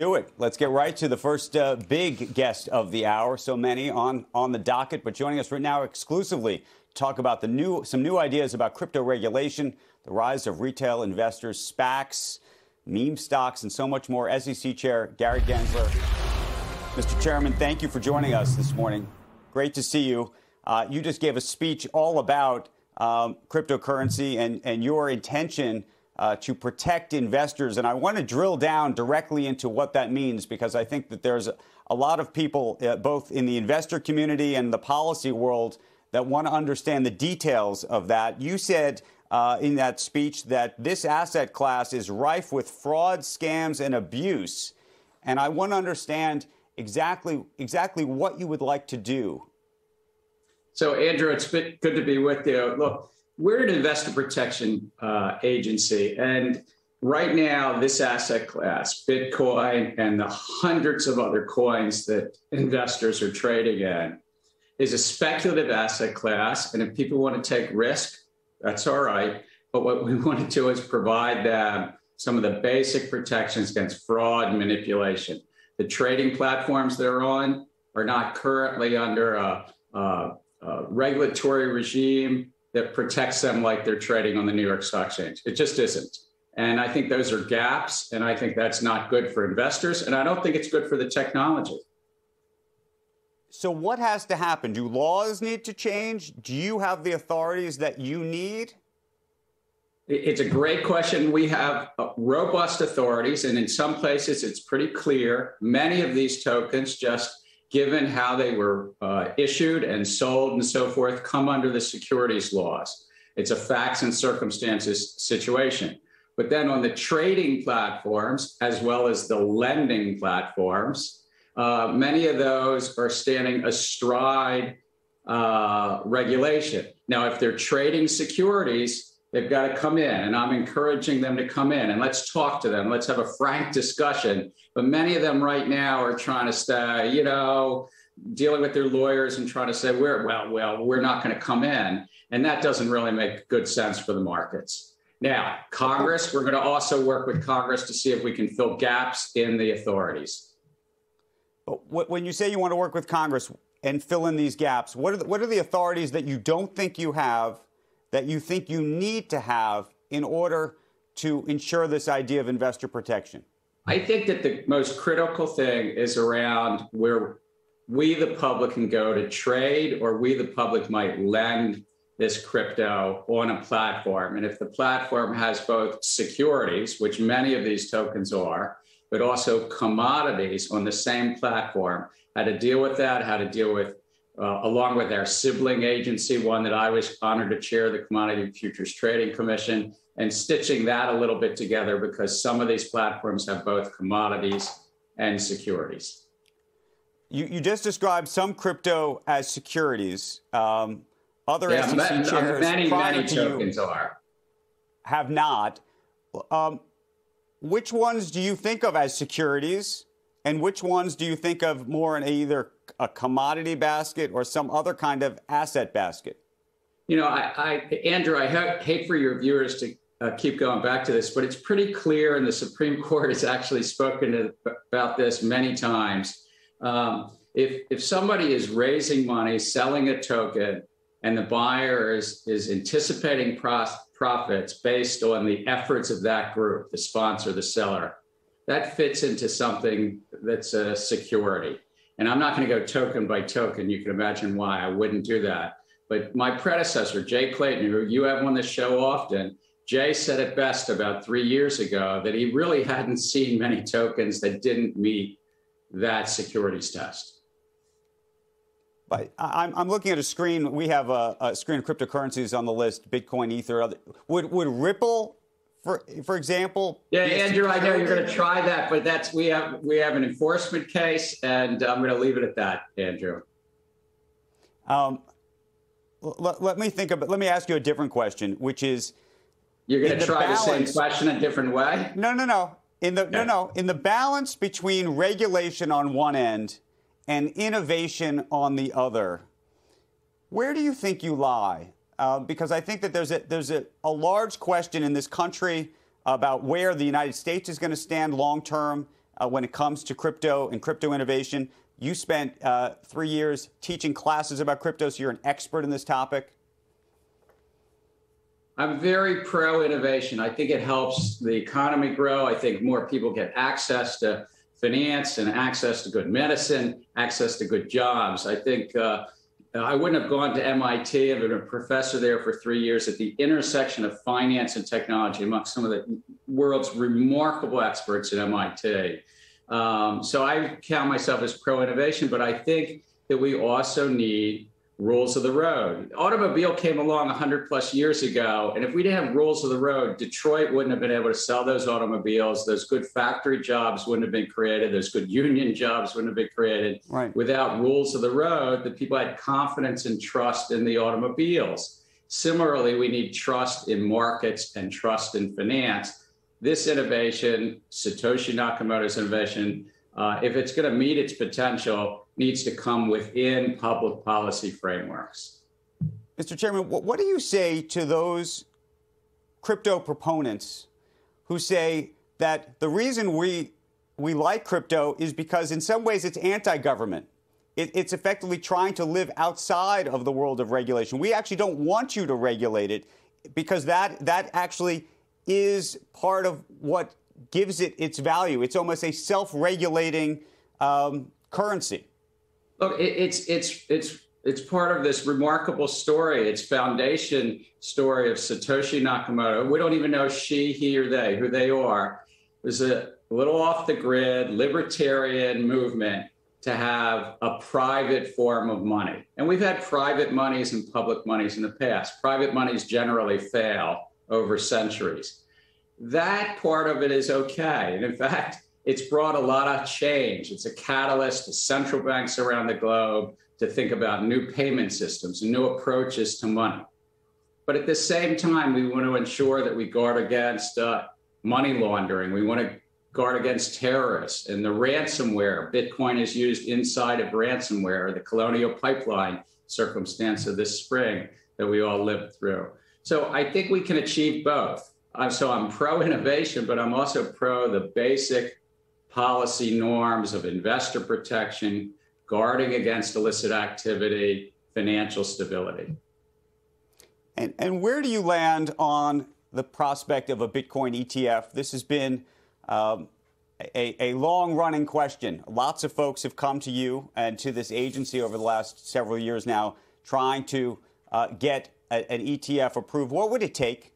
Do it. Let's get right to the first uh, big guest of the hour. So many on on the docket, but joining us right now exclusively talk about the new some new ideas about crypto regulation, the rise of retail investors, SPACs, meme stocks, and so much more. SEC Chair Gary Gensler. Mr. Chairman, thank you for joining us this morning. Great to see you. Uh, you just gave a speech all about um, cryptocurrency and, and your intention uh, to protect investors. And I want to drill down directly into what that means because I think that there's a, lot of people, uh, both in the investor community and the policy world, that want to understand the details of that. You said uh, in that speech that this asset class is rife with fraud, scams, and abuse. And I want to understand exactly exactly what you would like to do. So, Andrew, it's good to be with you. Look, we're an investor protection uh, agency. And right now, this asset class, Bitcoin and the hundreds of other coins that investors are trading in, is a speculative asset class. And if people want to take risk, that's all right. But what we want to do is provide them some of the basic protections against fraud and manipulation. The trading platforms they're on are not currently under a, a, a regulatory regime that protects them like they're trading on the New York Stock Exchange. It just isn't. And I think those are gaps. And I think that's not good for investors. And I don't think it's good for the technology. So, what has to happen? Do laws need to change? Do you have the authorities that you need? It's a great question. We have uh, robust authorities, and in some places it's pretty clear. Many of these tokens just given how they were uh, issued and sold and so forth, come under the securities laws. It's a facts and circumstances situation. But then on the trading platforms, as well as the lending platforms, uh, many of those are standing astride uh, regulation. Now, if they're trading securities, They've got to come in, and I'm encouraging them to come in and let's talk to them. Let's have a frank discussion. But many of them right now are trying to stay, you know, dealing with their lawyers and trying to say, we're, well, well, we're not going to come in. And that doesn't really make good sense for the markets. Now, Congress, we're going to also work with Congress to see if we can fill gaps in the authorities. But when you say you want to work with Congress and fill in these gaps, what are the, what are the authorities that you don't think you have that you think you need to have in order to ensure this idea of investor protection? I think that the most critical thing is around where we, the public, can go to trade or we, the public, might lend this crypto on a platform. And if the platform has both securities, which many of these tokens are, but also commodities on the same platform, how to deal with that, how to deal with uh, along with our sibling agency, one that I was honored to chair, the Commodity Futures Trading Commission, and stitching that a little bit together because some of these platforms have both commodities and securities. You, you just described some crypto as securities. Um, other yeah, SEC ma- chairs many, many to tokens are. have not. Um, which ones do you think of as securities, and which ones do you think of more in either a commodity basket or some other kind of asset basket? You know, I, I Andrew, I ha- hate for your viewers to uh, keep going back to this, but it's pretty clear, and the Supreme Court has actually spoken to, about this many times. Um, if if somebody is raising money, selling a token, and the buyer is is anticipating profits based on the efforts of that group, the sponsor, the seller, that fits into something that's a security. And I'm not going to go token by token. You can imagine why I wouldn't do that. But my predecessor, Jay Clayton, who you have on the show often, Jay said it best about three years ago that he really hadn't seen many tokens that didn't meet that securities test. But I'm, I'm looking at a screen. We have a, a screen of cryptocurrencies on the list: Bitcoin, Ether. Other, would would Ripple for for example. Yeah, Andrew, I know you're going to try that, but that's we have we have an enforcement case, and I'm going to leave it at that, Andrew. Um, let, let me think about. Let me ask you a different question, which is. You're going to try balance, the same question a different way. No, no, no. In the no, no. In the balance between regulation on one end and innovation on the other, where do you think you lie? Uh, because I think that there's a there's a, a large question in this country about where the United States is going to stand long term. uh, when it comes to crypto and crypto innovation. You spent uh, three years teaching classes about crypto, so you're an expert in this topic. I'm very pro innovation. I think it helps the economy grow. I think more people get access to finance and access to good medicine, access to good jobs. I think uh, I wouldn't have gone to MIT. I've been a professor there for three years at the intersection of finance and technology among some of the world's remarkable experts at MIT. Um, so I count myself as pro innovation, but I think that we also need rules of the road. Automobile came along 100 plus years ago, and if we didn't have rules of the road, Detroit wouldn't have been able to sell those automobiles. Those good factory jobs wouldn't have been created. Those good union jobs wouldn't have been created. Right. Without rules of the road, the people had confidence and trust in the automobiles. Similarly, we need trust in markets and trust in finance. This innovation, Satoshi Nakamoto's innovation, uh, if it's going to meet its potential, needs to come within public policy frameworks. Mr. Chairman, what do you say to those crypto proponents who say that the reason we we like crypto is because in some ways it's anti-government. It, it's effectively trying to live outside of the world of regulation. We actually don't want you to regulate it because that that actually is part of what gives it its value. It's almost a self-regulating um, currency. Look, it, it's it's it's it's part of this remarkable story. It's foundation story of Satoshi Nakamoto. We don't even know she, he, or they, who they are. It was a little off the grid libertarian movement to have a private form of money. And we've had private monies and public monies in the past. Private monies generally fail over centuries. That part of it is okay. And in fact, it's brought a lot of change. It's a catalyst to central banks around the globe to think about new payment systems and new approaches to money. But at the same time, we want to ensure that we guard against uh, money laundering. We want to guard against terrorists and the ransomware. Bitcoin is used inside of ransomware, the colonial pipeline circumstance of this spring that we all lived through. So I think we can achieve both. Uh, so I'm pro innovation, but I'm also pro the basic policy norms of investor protection, guarding against illicit activity, financial stability. And, and where do you land on the prospect of a Bitcoin ETF? This has been um, a, a long running question. Lots of folks have come to you and to this agency over the last several years now trying to uh, get a, an ETF approved. What would it take?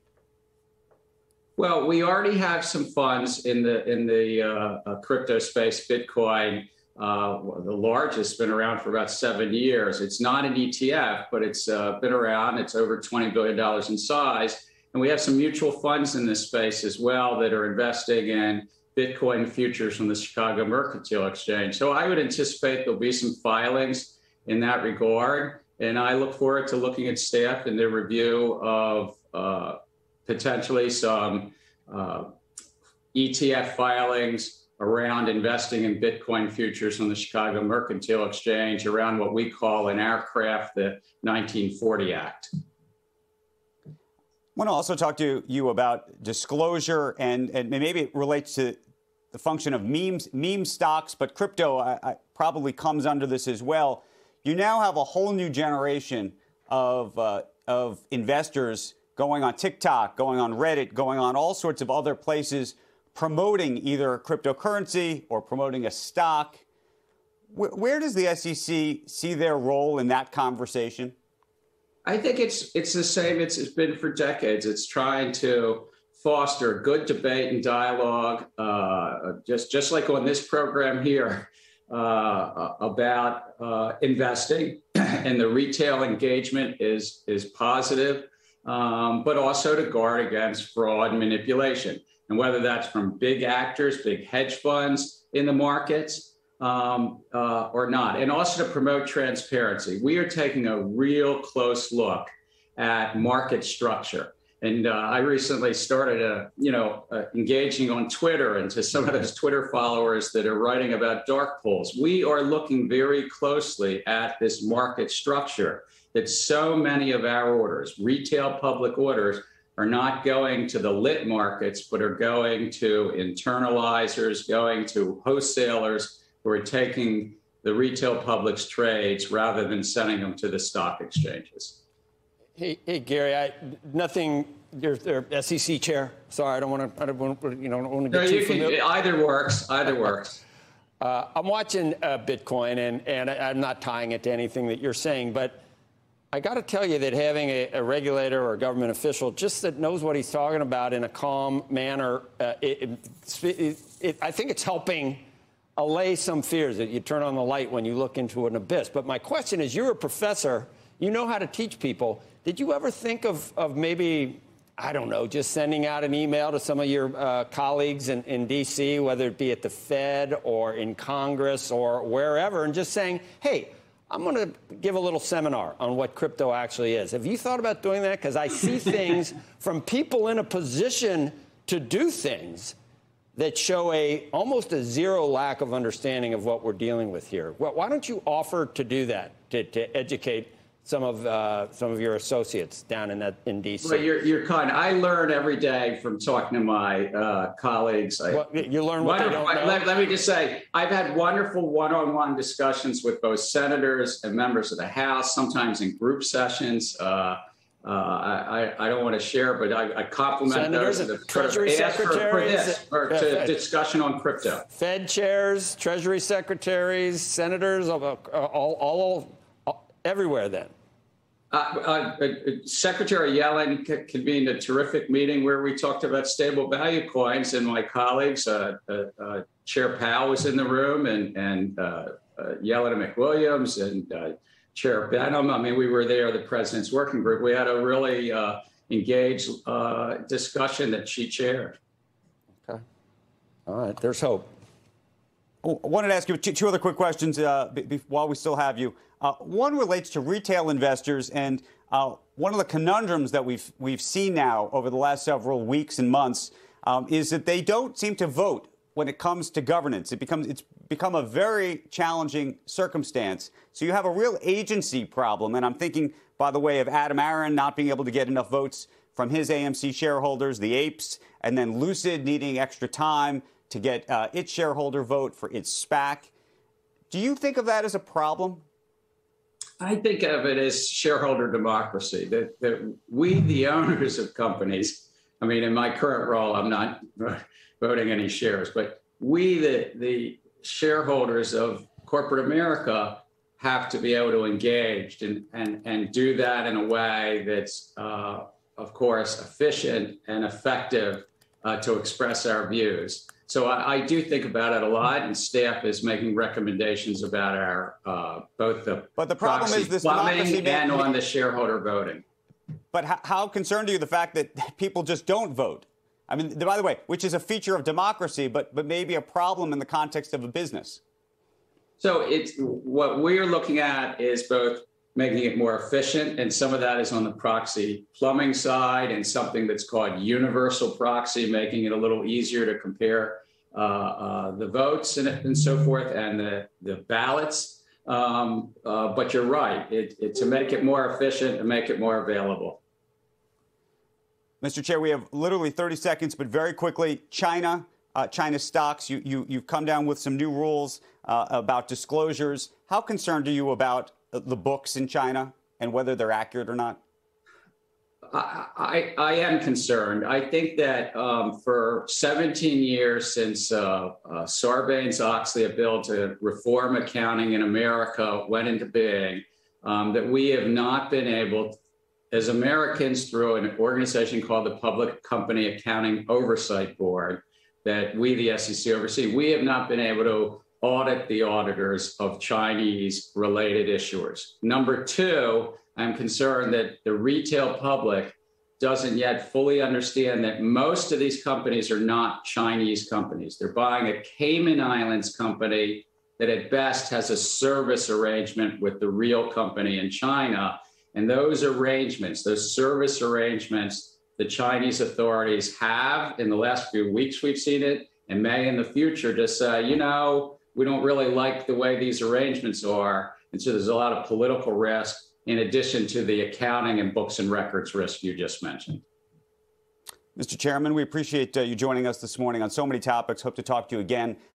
Well, we already have some funds in the in the uh, uh, crypto space. Bitcoin, uh, the largest, been around for about seven years. It's not an ETF, but it's uh, been around. It's over twenty billion dollars in size, and we have some mutual funds in this space as well that are investing in Bitcoin futures from the Chicago Mercantile Exchange. So I would anticipate there'll be some filings in that regard, and I look forward to looking at staff and their review of uh, potentially some uh, ETF filings around investing in Bitcoin futures on the Chicago Mercantile Exchange around what we call in our craft the 1940 Act. I want to also talk to you about disclosure, and, and maybe it relates to the function of memes, meme stocks, but crypto I, I probably comes under this as well. You now have a whole new generation of, uh, of investors going on TikTok, going on Reddit, going on all sorts of other places promoting either cryptocurrency or promoting a stock. Where, where does the SEC see their role in that conversation? I think it's it's the same. It's, it's been for decades. It's trying to foster good debate and dialogue, uh, just just like on this program here uh, about uh, investing, and the retail engagement is is positive um, but also to guard against fraud and manipulation. And whether that's from big actors, big hedge funds in the markets, um, uh, or not, and also to promote transparency. We are taking a real close look at market structure. And uh, I recently started, a, you know, uh, engaging on Twitter and to some of those Twitter followers that are writing about dark pools. We are looking very closely at this market structure that so many of our orders, retail public orders, are not going to the lit markets, but are going to internalizers, going to wholesalers who are taking the retail public's trades rather than sending them to the stock exchanges. Hey, hey Gary, I, nothing. Your, your SEC chair. Sorry, I don't want to. I don't want you know. I don't want to get no, too you familiar. Can, either works. Either works. Uh, I'm watching uh, Bitcoin, and and I'm not tying it to anything that you're saying, but I got to tell you that having a, a, regulator or a government official just that knows what he's talking about in a calm manner, uh, it, it, it, I think it's helping allay some fears that you turn on the light when you look into an abyss. But my question is, you're a professor, you know how to teach people. Did you ever think of, of maybe I don't know, just sending out an email to some of your uh, colleagues in, in D.C., whether it be at the Fed or in Congress or wherever, and just saying, hey, I'm going to give a little seminar on what crypto actually is. Have you thought about doing that? Because I see things from people in a position to do things that show a almost a zero lack of understanding of what we're dealing with here. Well, why don't you offer to do that to, to educate some of uh, some of your associates down in that in DC. Well, you're, you're kind. I learn every day from talking to my uh, colleagues. Well, you learn what they don't know. Let, let, me just say, I've had wonderful one-on-one discussions with both senators and members of the House, sometimes in group sessions. Uh, uh, I, I, don't want to share, but I, I compliment Senators those that Treasury secretaries for, for this, for uh, discussion on crypto. Fed chairs, Treasury secretaries, senators, all, all, all everywhere then. Uh, uh, uh, Secretary Yellen convened a terrific meeting where we talked about stable value coins, and my colleagues, uh, uh, uh, Chair Powell was in the room, and, and Yellen and McWilliams, and Chair Behnam. I mean, we were there, the president's working group. We had a really engaged discussion that she chaired. Okay. All right. There's hope. I wanted to ask you two, other quick questions uh, while we still have you. Uh, one relates to retail investors, and uh, one of the conundrums that we've we've seen now over the last several weeks and months um, is that they don't seem to vote when it comes to governance. It becomes it's become a very challenging circumstance. So you have a real agency problem, and I'm thinking, by the way, of Adam Aron not being able to get enough votes from his AMC shareholders, the apes, and then Lucid needing extra time to get uh, its shareholder vote for its SPAC. Do you think of that as a problem? I think of it as shareholder democracy, that, that we, the owners of companies, I mean, in my current role, I'm not voting any shares, but we, the, the shareholders of corporate America, have to be able to engage and, and, and do that in a way that's, uh, of course, efficient and effective uh, to express our views. So I, I, do think about it a lot, and staff is making recommendations about our uh, both the but the problem is this plumbing and on the shareholder voting. But how, how concerned are you the fact that people just don't vote? I mean, by the way, which is a feature of democracy, but but maybe a problem in the context of a business. So it's what we're looking at is both making it more efficient. And some of that is on the proxy plumbing side and something that's called universal proxy, making it a little easier to compare uh, uh, the votes and, and, so forth and the, the ballots. Um, uh, but you're right, it, it, to make it more efficient and make it more available. Mr. Chair, we have literally 30 seconds, but very quickly, China, uh, China stocks, you, you, you've come down with some new rules uh, about disclosures. How concerned are you about the books in China and whether they're accurate or not? I, I, I am concerned. I think that um, for 17 years since uh, uh, Sarbanes-Oxley, a bill to reform accounting in America, went into being, um, that we have not been able, as Americans, through an organization called the Public Company Accounting Oversight Board, that we, the SEC, oversee, we have not been able to audit the auditors of Chinese related issuers. Number two, I'm concerned that the retail public doesn't yet fully understand that most of these companies are not Chinese companies. They're buying a Cayman Islands company that at best has a service arrangement with the real company in China. And those arrangements, those service arrangements, the Chinese authorities have in the last few weeks, we've seen it, and may in the future just say, you know, we don't really like the way these arrangements are. And so there's a lot of political risk in addition to the accounting and books and records risk you just mentioned. Mr. Chairman, we appreciate uh, you joining us this morning on so many topics. Hope to talk to you again.